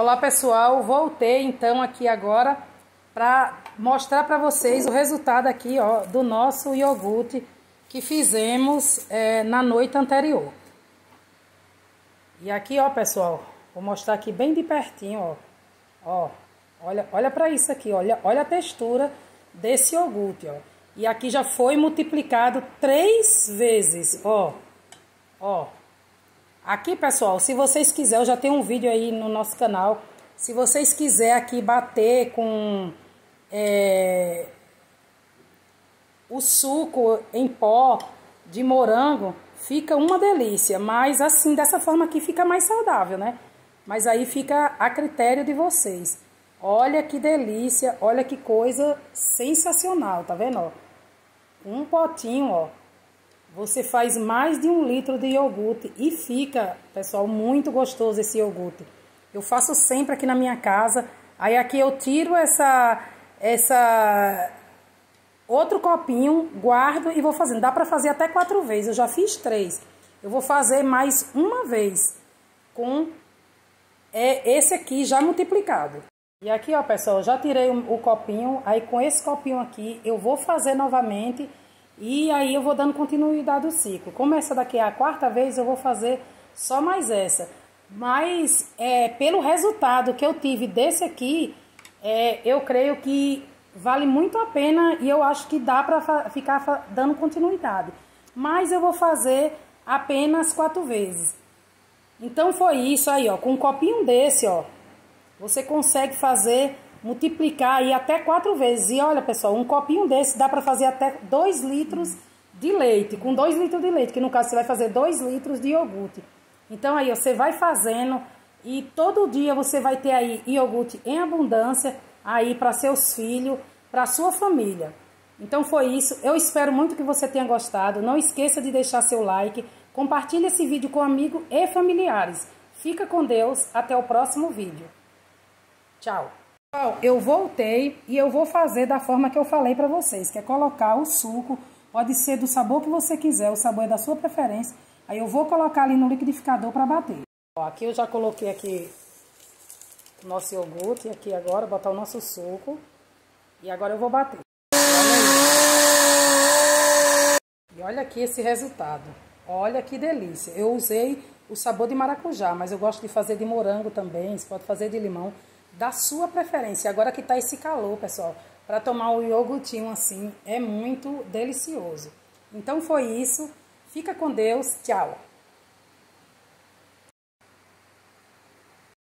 Olá pessoal, voltei então aqui agora para mostrar para vocês o resultado aqui ó, do nosso iogurte que fizemos é, na noite anterior. E aqui ó pessoal, vou mostrar aqui bem de pertinho ó, ó olha, olha para isso aqui, olha, olha a textura desse iogurte ó. E aqui já foi multiplicado três vezes, ó, ó. Aqui, pessoal, se vocês quiserem, eu já tenho um vídeo aí no nosso canal. Se vocês quiserem aqui bater com é, o suco em pó de morango, fica uma delícia. Mas assim, dessa forma aqui fica mais saudável, né? Mas aí fica a critério de vocês. Olha que delícia, olha que coisa sensacional, tá vendo? Ó? Um potinho, ó, você faz mais de um litro de iogurte e fica, pessoal, muito gostoso esse iogurte. Eu faço sempre aqui na minha casa. Aí aqui eu tiro essa, essa outro copinho, guardo e vou fazendo. Dá para fazer até quatro vezes. Eu já fiz três. Eu vou fazer mais uma vez com é, esse aqui já multiplicado. E aqui, ó, pessoal, já tirei o, o copinho. Aí com esse copinho aqui eu vou fazer novamente e aí eu vou dando continuidade ao ciclo. Como essa daqui é a quarta vez, eu vou fazer só mais essa. Mas é, pelo resultado que eu tive desse aqui, é, eu creio que vale muito a pena e eu acho que dá para ficar dando continuidade. Mas eu vou fazer apenas quatro vezes. Então foi isso aí, ó. Com um copinho desse, ó, você consegue fazer multiplicar aí até quatro vezes. E olha, pessoal, um copinho desse dá para fazer até 2 litros de leite. Com 2 litros de leite, que no caso você vai fazer 2 litros de iogurte. Então aí você vai fazendo e todo dia você vai ter aí iogurte em abundância aí para seus filhos, para sua família. Então foi isso. Eu espero muito que você tenha gostado. Não esqueça de deixar seu like. Compartilhe esse vídeo com amigos e familiares. Fica com Deus. Até o próximo vídeo. Tchau. Eu voltei e eu vou fazer da forma que eu falei para vocês, que é colocar o suco, pode ser do sabor que você quiser, o sabor é da sua preferência. Aí eu vou colocar ali no liquidificador para bater. Ó, aqui eu já coloquei aqui o nosso iogurte, aqui agora botar o nosso suco. E agora eu vou bater. E olha aqui esse resultado. Olha que delícia. Eu usei o sabor de maracujá, mas eu gosto de fazer de morango também, você pode fazer de limão da sua preferência. Agora que tá esse calor, pessoal, para tomar o iogurtinho assim é muito delicioso. Então foi isso. Fica com Deus. Tchau.